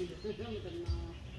你这怎么整啊？